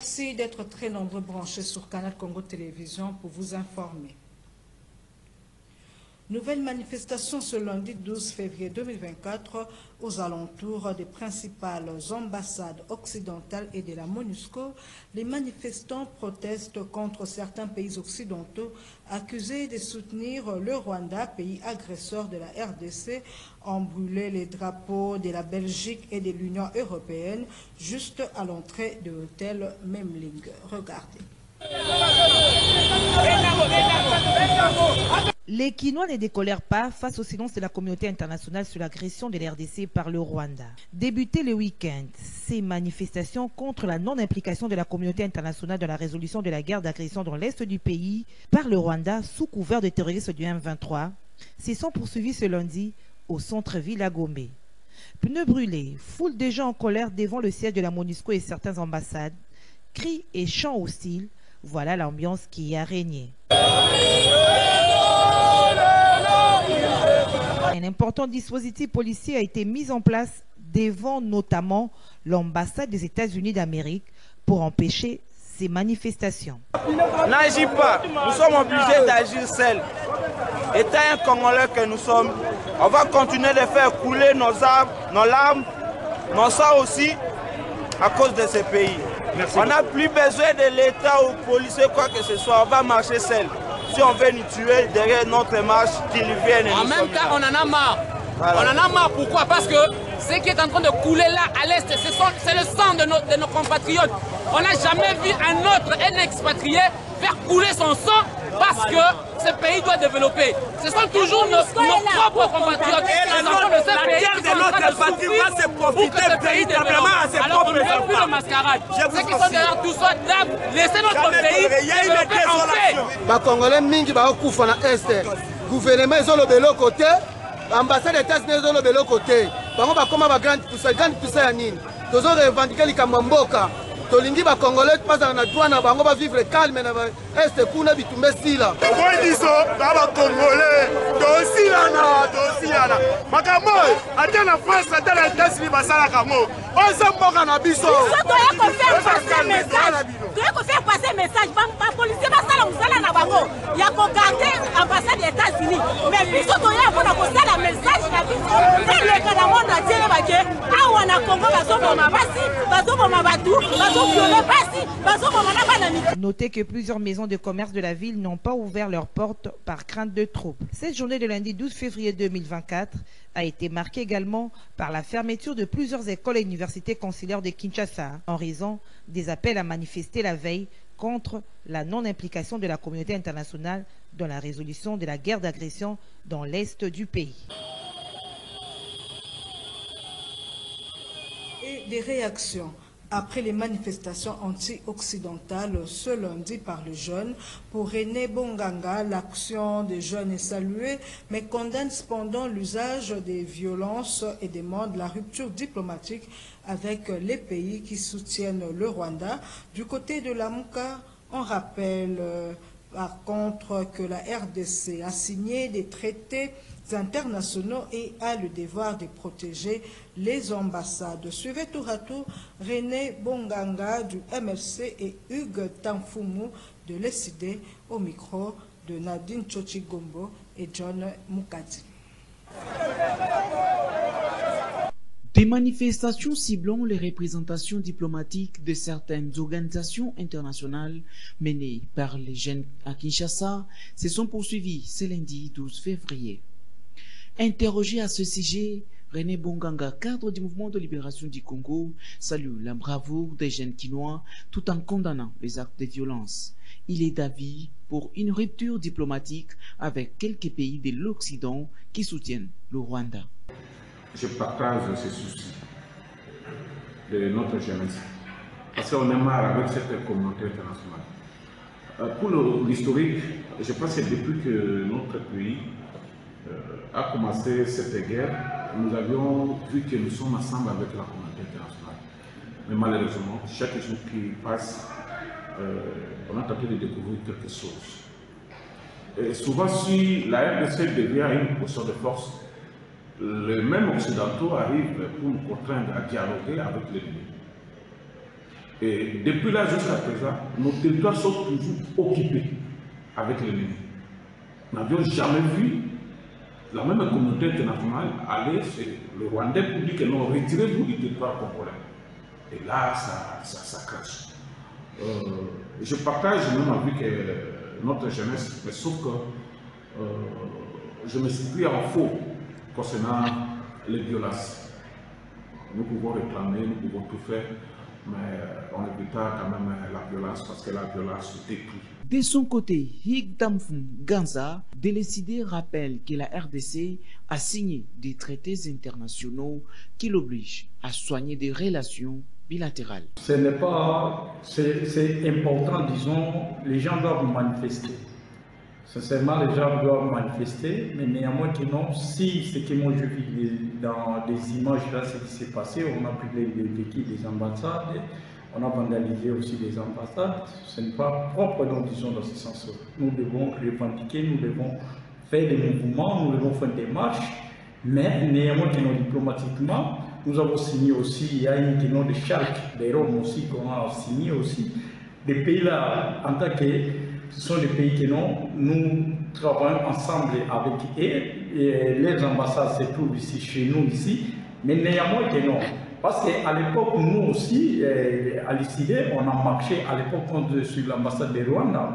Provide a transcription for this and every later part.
Merci d'être très nombreux branchés sur Canal Congo Télévision pour vous informer. Nouvelle manifestation ce lundi 12 février 2024 aux alentours des principales ambassades occidentales et de la MONUSCO. Les manifestants protestent contre certains pays occidentaux accusés de soutenir le Rwanda, pays agresseur de la RDC, ont brûlé les drapeaux de la Belgique et de l'Union européenne juste à l'entrée de l'hôtel Memling. Regardez. Les Quinois ne décolèrent pas face au silence de la communauté internationale sur l'agression de l'RDC par le Rwanda. Débuté le week-end, ces manifestations contre la non-implication de la communauté internationale dans la résolution de la guerre d'agression dans l'est du pays par le Rwanda sous couvert de terroristes du M23 se sont poursuivis ce lundi au centre-ville à Gombe. Pneus brûlés, foule de gens en colère devant le siège de la MONUSCO et certaines ambassades, cris et chants hostiles, voilà l'ambiance qui a régné. Un important dispositif policier a été mis en place devant notamment l'ambassade des États-Unis d'Amérique pour empêcher ces manifestations. N'agis pas, nous sommes obligés d'agir seuls. Étant un Congolais que nous sommes, on va continuer de faire couler nos armes, nos larmes, nos sangs aussi à cause de ce pays. on n'a plus besoin de l'État ou policier, quoi que ce soit. On va marcher seul. Si on veut nous tuer derrière notre marche, qu'ils viennent. En même temps, on en a marre. Voilà. On en a marre. Pourquoi? Parce que ce qui est en train de couler là à l'Est, c'est le sang de nos, de nos compatriotes. On n'a jamais vu un autre, un expatrié, faire couler son sang parce que ce pays doit développer. Ce sont toujours nos, nos propres compatriotes. Et la, notre, la guerre de notre patrie va se profiter véritablement à ses Alors on propres ne veut plus de enfants. mascarade. Je Ceux qui sont derrière tout ça doivent laisser notre pays toléré. Il y a une développer en paix. désolation. bakongole mingi bakokufa na este guvernema ezoloba eloko te ambassade ya etats-unis ezoloba eloko te bango bakóma bagrande pusa grande pusa ya nini? Tozorevendike likambo ya mboka tolingi bakongole bazala na droit na bango bavivre calme na baeste kuna bitumba esila. Omoi biso ba bakongole tosilana tosilana. Makambo oyo ata na france ata na etats-unis basalaka ngo oyo eza mboka na biso. Toya kofaire passer message. bapolisier Notez que plusieurs maisons de commerce de la ville n'ont pas ouvert leurs portes par crainte de troubles. Cette journée de lundi 12 février 2024 a été marquée également par la fermeture de plusieurs écoles et universités consulaires de Kinshasa en raison des appels à manifester la veille contre la non-implication de la communauté internationale dans la résolution de la guerre d'agression dans l'est du pays. Et des réactions après les manifestations anti-occidentales ce lundi par les jeunes. Pour René Bonganga, l'action des jeunes est saluée, mais condamne cependant l'usage des violences et demande la rupture diplomatique avec les pays qui soutiennent le Rwanda. Du côté de la Mouka, on rappelle euh, par contre que la RDC a signé des traités internationaux et a le devoir de protéger les ambassades. Suivez tour à tour René Bonganga du MLC et Hugues Tanfumu de l'ECD au micro de Nadine Chochigombo et John Mukadi. Des manifestations ciblant les représentations diplomatiques de certaines organisations internationales menées par les jeunes à Kinshasa se sont poursuivies ce lundi 12 février. Interrogé à ce sujet, René Bonganga, cadre du mouvement de libération du Congo, salue la bravoure des jeunes quinois tout en condamnant les actes de violence. Il est d'avis pour une rupture diplomatique avec quelques pays de l'Occident qui soutiennent le Rwanda. Je partage ce souci de notre jeunesse. Parce qu'on est marre avec cette communauté internationale. Euh, Pour l'historique, je pense que depuis que notre pays euh, a commencé cette guerre, nous avions vu que nous sommes ensemble avec la communauté internationale. Mais malheureusement, chaque jour qui passe, euh, on a tenté de découvrir quelque chose. Et souvent, si la RDC devient une position de force, les mêmes occidentaux arrivent pour nous contraindre à dialoguer avec l'ennemi. Et depuis là jusqu'à présent, nos territoires sont toujours occupés avec l'ennemi. Nous n'avions jamais vu la même communauté internationale aller chez le Rwandais pour dire que non, retirez-vous du territoire congolais. Et là, ça, ça, crache. Euh, je partage même avec notre jeunesse, mais sauf que euh, je me suis pris en faux concernant les violences. Nous pouvons réclamer, nous pouvons tout faire, mais on évitera quand même la violence parce que la violence se détruit. De son côté, Hig Damfum Ganza, décidé rappelle que la RDC a signé des traités internationaux qui l'obligent à soigner des relations bilatérales. Ce n'est pas, c'est important, disons, les gens doivent manifester. Sincèrement, les gens doivent manifester, mais néanmoins que si ce que moi je vis dans des images là, ce qui s'est passé, on a pris les, les, des ambassades, on a vandalisé aussi des ambassades, ce n'est pas propre, donc disons, dans ce sens-là. Nous devons revendiquer, nous devons faire des mouvements, nous devons faire des marches, mais néanmoins diplomatiquement, nous avons signé aussi, il y a une nom de charte des Roms aussi qu'on a signé aussi. Des pays-là, en tant que ce sont des pays que non, nous travaillons ensemble avec eux. Et les ambassades se trouvent ici, chez nous ici, mais néanmoins que non. Parce qu'à l'époque, nous aussi, à l'ICD, on a marché à l'époque sur l'ambassade de Rwanda.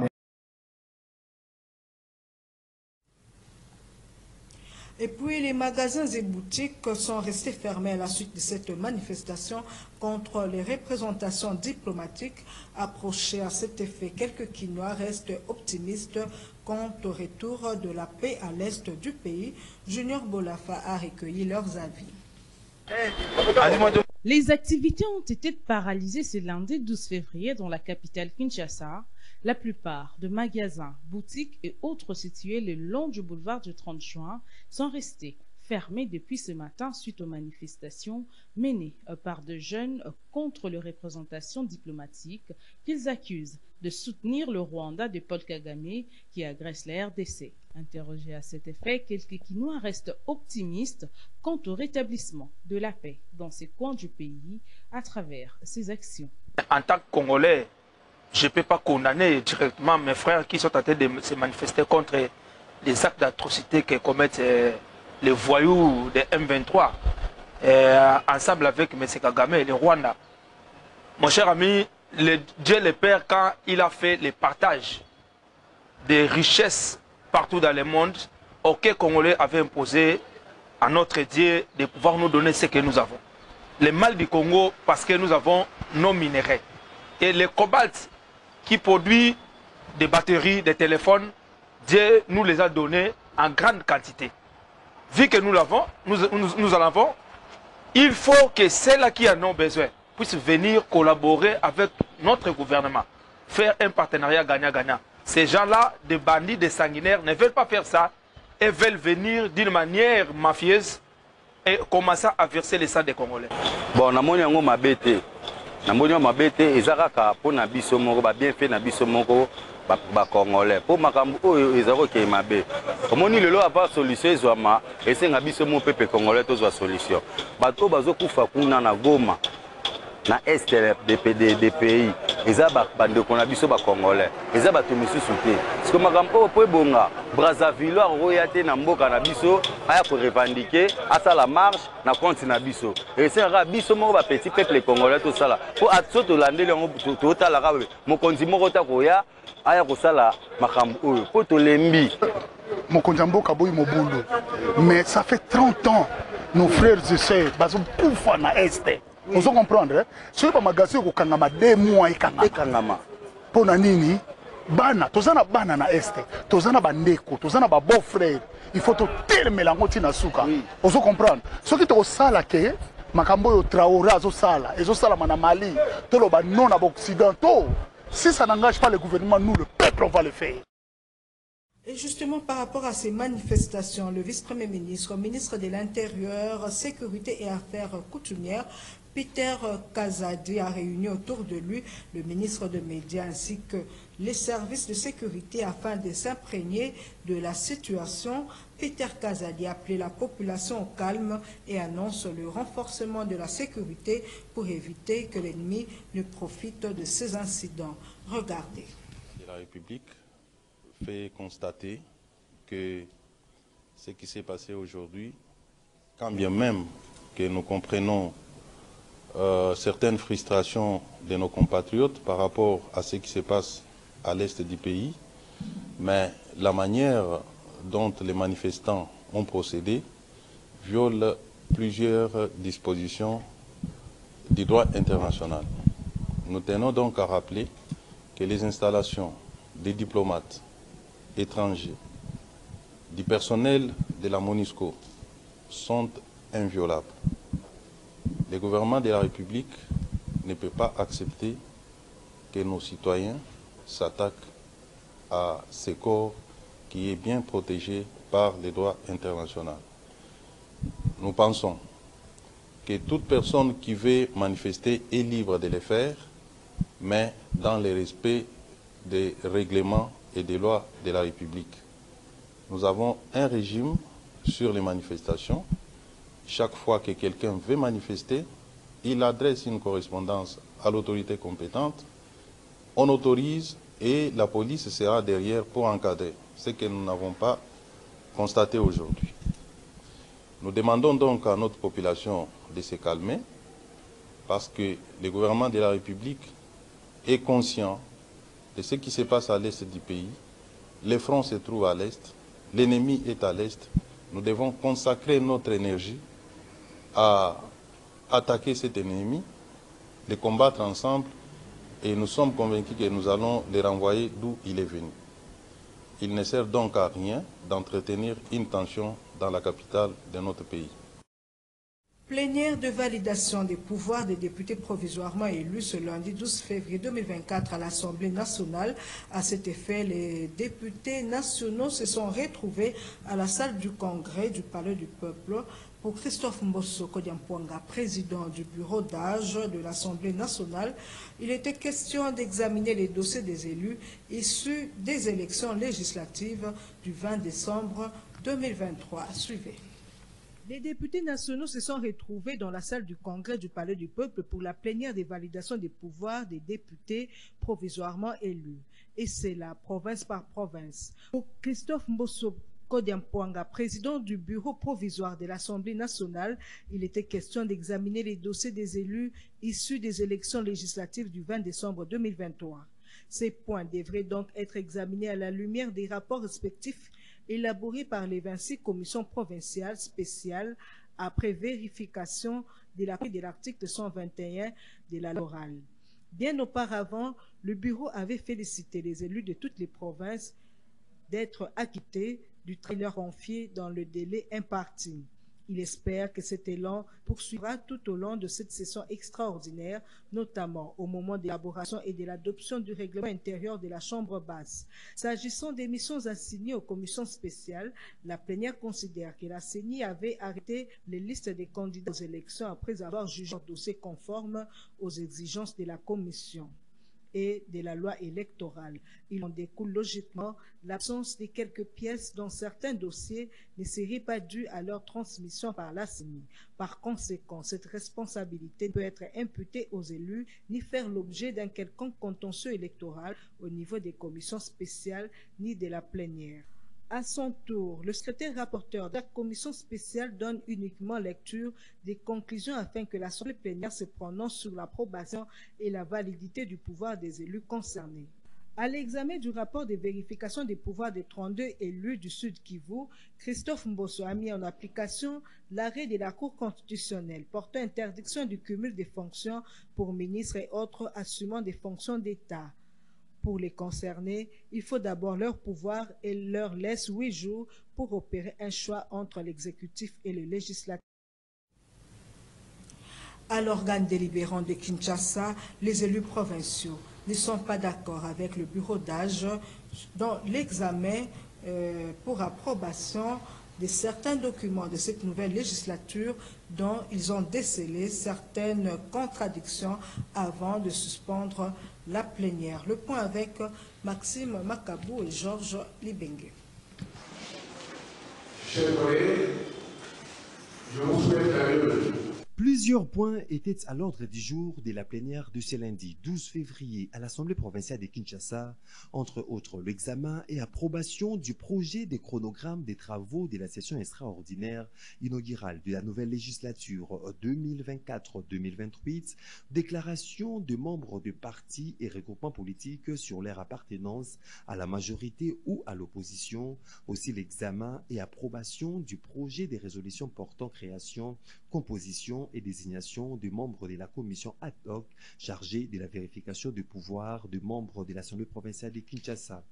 Et puis les magasins et boutiques sont restés fermés à la suite de cette manifestation contre les représentations diplomatiques approchées à cet effet. Quelques Quinois restent optimistes quant au retour de la paix à l'est du pays. Junior Bolafa a recueilli leurs avis. Les activités ont été paralysées ce lundi 12 février dans la capitale Kinshasa. La plupart de magasins, boutiques et autres situés le long du boulevard du 30 juin sont restés fermés depuis ce matin suite aux manifestations menées par de jeunes contre les représentations diplomatiques qu'ils accusent de soutenir le Rwanda de Paul Kagame qui agresse la RDC. Interrogé à cet effet, quelques Quinois restent optimistes quant au rétablissement de la paix dans ces coins du pays à travers ces actions. En tant que Congolais, je ne peux pas condamner directement mes frères qui sont en train de se manifester contre les actes d'atrocité que commettent les voyous de M23 ensemble avec M. Kagame et le Rwanda. Mon cher ami, le Dieu le Père, quand il a fait le partage des richesses partout dans le monde, aucun Congolais avait imposé à notre Dieu de pouvoir nous donner ce que nous avons. Le mal du Congo, parce que nous avons nos minéraux. Et le cobalt qui produit des batteries, des téléphones, Dieu nous les a donnés en grande quantité. Vu que nous l'avons, nous, en avons, il faut que ceux-là qui en ont besoin puissent venir collaborer avec notre gouvernement, faire un partenariat gagnant-gagnant. Ces gens-là, des bandits, des sanguinaires, ne veulent pas faire ça et veulent venir d'une manière mafieuse et commencer à verser les sang des Congolais. Bon, mabe te. Namoni yango mabe te eza kaka mpo na biso moko babienfait na biso moko bacongolais mpo makambo oyo eza kokei mabe. Omoni lelo ava solution ezwama esenga biso mo pepe congolais tozwa solution. Bato oyo bazokufa kuna na goma na este de pays. Eza bandeko na biso bacongolais eza bato misusu te. Siko makambo oyo mpo ebonga brazzaville akoya te na mboka na biso aya korevendike asala marche na compte na biso. Esengaka biso moko bapetit peuple congolais tosala. Mpo so tolandeli yango totalaka mokonzi moko ta koya aya kosala makambo oyo. Mpo tolembi. Mokonzi ya mboka boyi mobulu. Mais ça fait 30 ans nos frères et sœurs bazokufa na este ozo comprendre soki bamagasi oyo kokangama de mois ekangama mpo na nini? Bana toza na bana na este toza na bandeko toza na babeau frère il faut totelemela yango ntina suka. Ozo comprendre. Soki tokosala ke makambo oyo traoré azosala ezosalama na mali toloba non na baoccidentaux si ça n'engage pas le gouvernement nous le peuple on va le faire. Et justement, par rapport à ces manifestations, le vice-premier ministre, ministre de l'Intérieur, Sécurité et Affaires coutumières, Peter Kazadi a réuni autour de lui le ministre des Médias ainsi que les services de sécurité afin de s'imprégner de la situation. Peter Kazadi a appelé la population au calme et annonce le renforcement de la sécurité pour éviter que l'ennemi ne profite de ces incidents. Regardez. La République fait constater que ce qui s'est passé aujourd'hui, quand bien même que nous comprenons euh, certaines frustrations de nos compatriotes par rapport à ce qui se passe à l'est du pays, mais la manière dont les manifestants ont procédé viole plusieurs dispositions du droit international. Nous tenons donc à rappeler que les installations des diplomates étrangers, du personnel de la MONUSCO sont inviolables. Le gouvernement de la République ne peut pas accepter que nos citoyens s'attaquent à ce corps qui est bien protégé par les droits internationaux. Nous pensons que toute personne qui veut manifester est libre de le faire, mais dans le respect des règlements et des lois de la République. Nous avons un régime sur les manifestations. Chaque fois que quelqu'un veut manifester, il adresse une correspondance à l'autorité compétente. On autorise et la police sera derrière pour encadrer, ce que nous n'avons pas constaté aujourd'hui. Nous demandons donc à notre population de se calmer parce que le gouvernement de la République est conscient de ce qui se passe à l'est du pays. Le front se trouve à l'est, l'ennemi est à l'est. Nous devons consacrer notre énergie à attaquer cet ennemi, les combattre ensemble et nous sommes convaincus que nous allons les renvoyer d'où il est venu. Il ne sert donc à rien d'entretenir une tension dans la capitale de notre pays. Plénière de validation des pouvoirs des députés provisoirement élus ce lundi 12 février 2024 à l'Assemblée nationale. À cet effet, les députés nationaux se sont retrouvés à la salle du Congrès du Palais du Peuple pour Christophe Mbosso Kodiampuanga, président du bureau d'âge de l'Assemblée nationale, il était question d'examiner les dossiers des élus issus des élections législatives du 20 décembre 2023. Suivez. Les députés nationaux se sont retrouvés dans la salle du Congrès du Palais du Peuple pour la plénière des validations des pouvoirs des députés provisoirement élus. Et c'est la province par province. Pour Christophe Mbosso Kodiampuanga, président du bureau provisoire de l'Assemblée nationale, il était question d'examiner les dossiers des élus issus des élections législatives du 20 décembre 2023. Ces points devraient donc être examinés à la lumière des rapports respectifs élaborés par les 26 commissions provinciales spéciales après vérification de l'article 121 de la loi orale. Bien auparavant, le bureau avait félicité les élus de toutes les provinces d'être acquittés du trailer confié dans le délai imparti. Il espère que cet élan poursuivra tout au long de cette session extraordinaire, notamment au moment de l'élaboration et de l'adoption du règlement intérieur de la Chambre basse. S'agissant des missions assignées aux commissions spéciales, la plénière considère que la CENI avait arrêté les listes des candidats aux élections après avoir jugé leur dossier conforme aux exigences de la commission et de la loi électorale. Il en découle logiquement l'absence de quelques pièces dont certains dossiers ne seraient pas dus à leur transmission par la CENI. Par conséquent, cette responsabilité ne peut être imputée aux élus ni faire l'objet d'un quelconque contentieux électoral au niveau des commissions spéciales ni de la plénière. À son tour, le secrétaire rapporteur de la commission spéciale donne uniquement lecture des conclusions afin que l'Assemblée plénière se prononce sur l'approbation et la validité du pouvoir des élus concernés. À l'examen du rapport de vérification des pouvoirs des 32 élus du Sud Kivu, Christophe Mbosso a mis en application l'arrêt de la Cour constitutionnelle portant interdiction du cumul des fonctions pour ministres et autres assumant des fonctions d'État. Pour les concernés, il faut d'abord leur pouvoir et leur laisse huit jours pour opérer un choix entre l'exécutif et le législatif. À l'organe délibérant de Kinshasa, les élus provinciaux ne sont pas d'accord avec le bureau d'âge dans l'examen euh, pour approbation de certains documents de cette nouvelle législature dont ils ont décelé certaines contradictions avant de suspendre la plénière. Le point avec Maxime Makabou et Georges Libengue. Chers collègues, je vous souhaite Plusieurs points étaient à l'ordre du jour de la plénière de ce lundi 12 février à l'Assemblée provinciale de Kinshasa, entre autres l'examen et approbation du projet de chronogramme des travaux de la session extraordinaire inaugurale de la nouvelle législature 2024-2028, déclaration de membres de partis et regroupements politiques sur leur appartenance à la majorité ou à l'opposition, aussi l'examen et approbation du projet de résolution portant création, composition et désignation de membres de la commission ad hoc chargée de la vérification du pouvoir de membres de l'Assemblée provinciale de Kinshasa.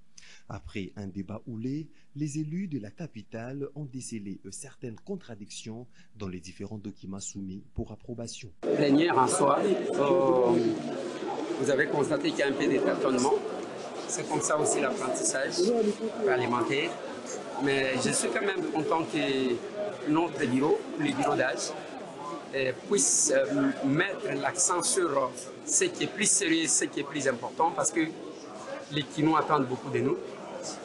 Après un débat houlé, les élus de la capitale ont décelé certaines contradictions dans les différents documents soumis pour approbation. Plénière en soi, euh, vous avez constaté qu'il y a un peu de. C'est comme ça aussi l'apprentissage parlementaire. Mais je suis quand même content que notre bureau, le bureau d'âge, puisse mettre l'accent sur ce qui est plus sérieux, ce qui est plus important, parce que les Kinois attendent beaucoup de nous.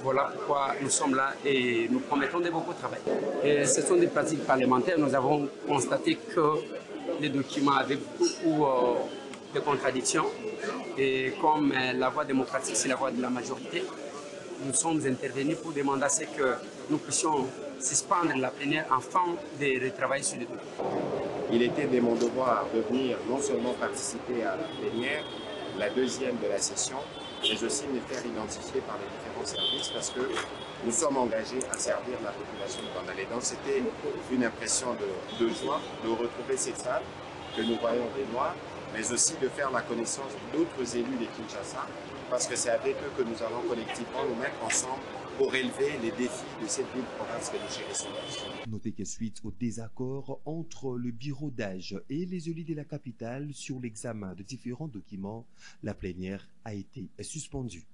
Voilà pourquoi nous sommes là et nous promettons de beaucoup travailler. Et ce sont des pratiques parlementaires. Nous avons constaté que les documents avaient beaucoup de contradictions. Et comme la voie démocratique, c'est la voie de la majorité, nous sommes intervenus pour demander à ce que nous puissions suspendre la plénière afin de retravailler sur les documents. Il était de mon devoir de venir non seulement participer à la plénière, la deuxième de la session, mais aussi me faire identifier par les différents services parce que nous sommes engagés à servir la population de. Donc c'était une impression de, de, joie de retrouver ces salles que nous voyons des Noirs, mais aussi de faire la connaissance d'autres élus de Kinshasa parce que c'est avec eux que nous allons collectivement nous mettre ensemble pour relever les défis de cette ville-province que nous chérissons. Notez que suite au désaccord entre le bureau d'âge et les élus de la capitale sur l'examen de différents documents, la plénière a été suspendue.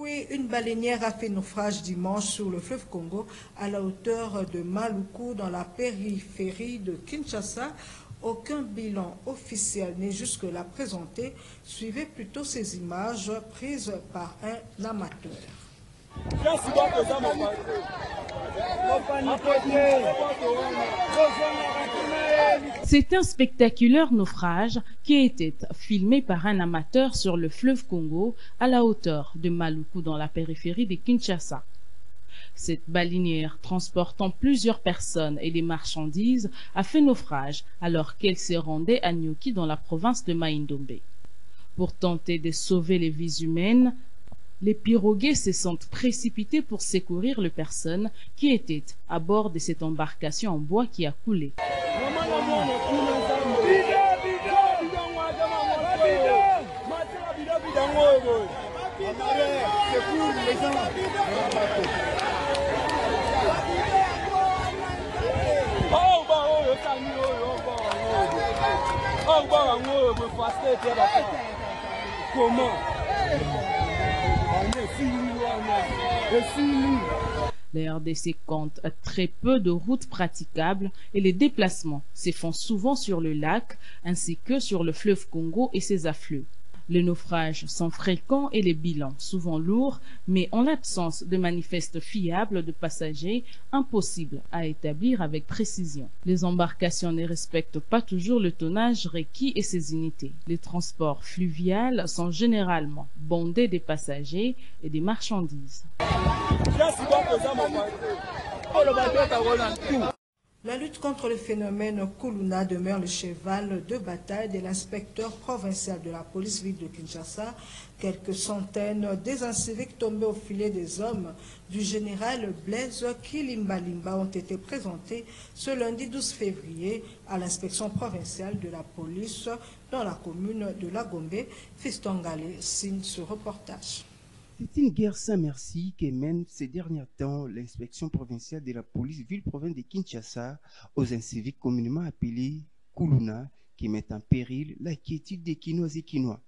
Puis une baleinière a fait naufrage dimanche sur le fleuve Congo à la hauteur de Maluku dans la périphérie de Kinshasa. Aucun bilan officiel n'est jusque-là présenté. Suivez plutôt ces images prises par un amateur. C'est un spectaculaire naufrage qui été filmé par un amateur sur le fleuve Congo à la hauteur de Maluku dans la périphérie de Kinshasa. Cette balinière transportant plusieurs personnes et des marchandises a fait naufrage alors qu'elle se rendait à Nyoki dans la province de Maïndombe. Pour tenter de sauver les vies humaines, les pirogues se sont précipités pour secourir les personnes qui étaient à bord de cette embarcation en bois qui a coulé. Comment La RDC compte très peu de routes praticables et les déplacements se font souvent sur le lac ainsi que sur le fleuve Congo et ses affluents. Les naufrages sont fréquents et les bilans souvent lourds, mais en l'absence de manifestes fiables de passagers, impossible à établir avec précision. Les embarcations ne respectent pas toujours le tonnage requis et ses unités. Les transports fluviales sont généralement bondés des passagers et des marchandises. La lutte contre le phénomène Kuluna demeure le cheval de bataille de l'inspecteur provincial de la police ville de Kinshasa. Quelques centaines des inciviques tombés au filet des hommes du général Blaise Kilimbalimba ont été présentés ce lundi 12 février à l'inspection provinciale de la police dans la commune de Lagombe. Fistongale signe ce reportage. C'est une guerre sans merci que mène ces derniers temps l'inspection provinciale de la police ville-province de Kinshasa aux inciviques communément appelés Kuluna qui mettent en péril la quiétude des Quinois et Quinois.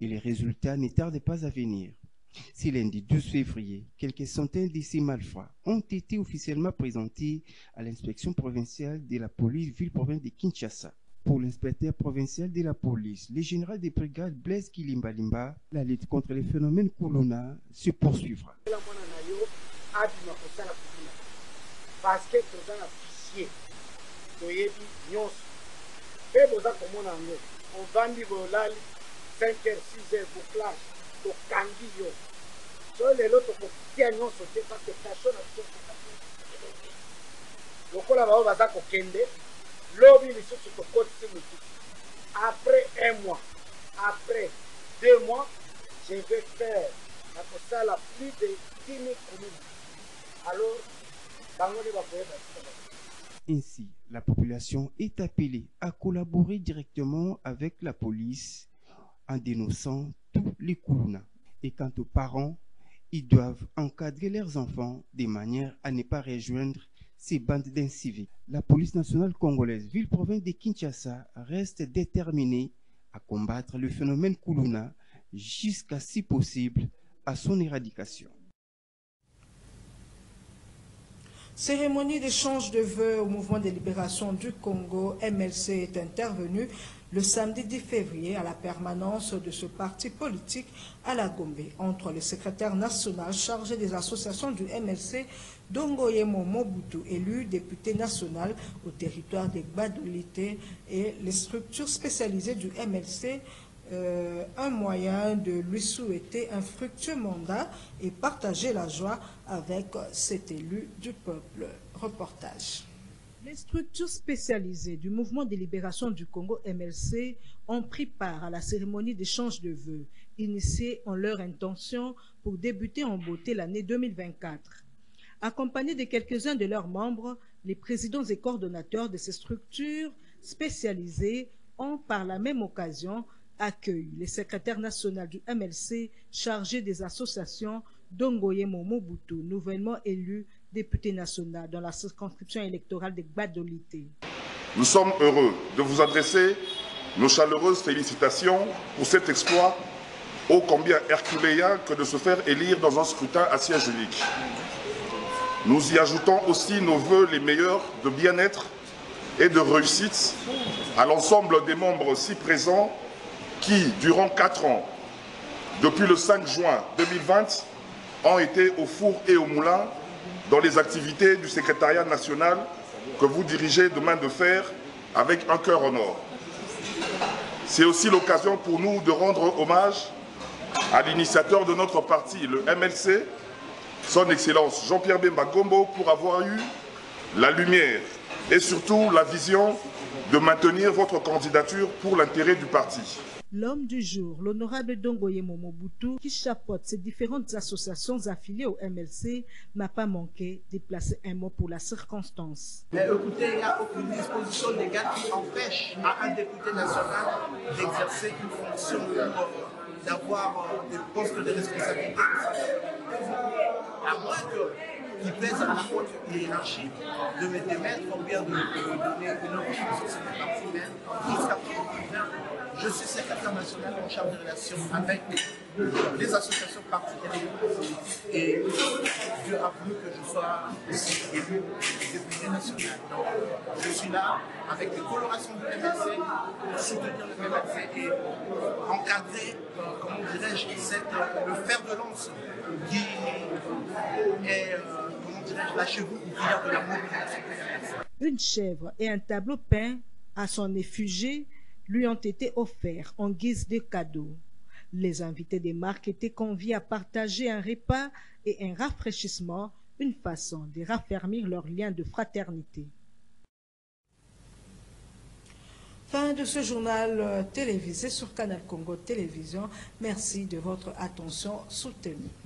Et les résultats ne tardent pas à venir. Ce lundi 12 février, quelques centaines de ces malfrats ont été officiellement présentés à l'inspection provinciale de la police ville-province de Kinshasa. Pour l'inspecteur provincial de la police, le général des brigades Blaise Kilimbalimba, la lutte contre les phénomènes Corona se poursuivra. parce que toza na fichier. Toyebi nyonso. Mpe boza komona yango ovandi bolali 5 heures 6 heures bouclage tokangi yo so lelo tokotia motu après un mois après deux mois je vais faire na kosala plus de 10 000 communes. Alors Ainsi, la population est appelée à collaborer directement avec la police en dénonçant tous les Koulouna. Et quant aux parents, ils doivent encadrer leurs enfants de manière à ne pas rejoindre ces bandes. La police nationale congolaise, ville-province de Kinshasa, reste déterminée à combattre le phénomène Koulouna jusqu'à, si possible, à son éradication. Cérémonie d'échange de vœux au mouvement de libération du Congo, MLC, est intervenue le samedi 10 février à la permanence de ce parti politique à la Gombe entre le secrétaire national chargé des associations du MLC, Dongoyemo Mobutu, élu député national au territoire des Badolité et les structures spécialisées du MLC euh, un moyen de lui souhaiter un fructueux mandat et partager la joie avec cet élu du peuple. Reportage. Les structures spécialisées du mouvement de libération du Congo MLC ont pris part à la cérémonie d'échange de vœux, initiée en leur intention pour débuter en beauté l'année 2024. Accompagnés de quelques-uns de leurs membres, les présidents et coordonnateurs de ces structures spécialisées ont par la même occasion accueille le secrétaire national du MLC chargé des associations Dongoyemo Mobutu, nouvellement élu député national dans la circonscription électorale de Gbadolité. Nous sommes heureux de vous adresser nos chaleureuses félicitations pour cet exploit ô combien herculéen que de se faire élire dans un scrutin à siège unique. Nous y ajoutons aussi nos voeux les meilleurs de bien-être et de réussite à l'ensemble des membres si présents qui, durant quatre ans, depuis le 5 juin 2020, ont été au four et au moulin dans les activités du secrétariat national que vous dirigez de main de fer avec un cœur en or. C'est aussi l'occasion pour nous de rendre hommage à l'initiateur de notre parti, le MLC, son Excellence Jean-Pierre Bemba Gombo, pour avoir eu la lumière et surtout la vision de maintenir votre candidature pour l'intérêt du parti. L'homme du jour, l'honorable Dongoyemo Mobutu, qui chapeaute ces différentes associations affiliées au MLC, n'a pas manqué de placer un mot pour la circonstance. Mais écoutez, il n'y a aucune disposition légale qui empêche à un député national d'exercer une fonction ou d'avoir des postes de responsabilité. À moins que qui pèse à la haute hiérarchie, de me démettre ou bien de, sur cette partie même, jusqu'à je suis secrétaire national en charge de relations avec les associations particulières et Dieu a voulu que je sois aussi élu député national. Donc je suis là avec les colorations du MLC pour soutenir le MLC et encadrer, comment dirais-je, le fer de lance qui est, euh, comment dirais-je, la chevaux de la mobilisation. Une chèvre et un tableau peint à son effigie lui ont été offerts en guise de cadeau. Les invités des marques étaient conviés à partager un repas et un rafraîchissement, une façon de raffermir leur lien de fraternité. Fin de ce journal télévisé sur Canal Congo Télévision. Merci de votre attention soutenue.